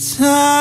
time.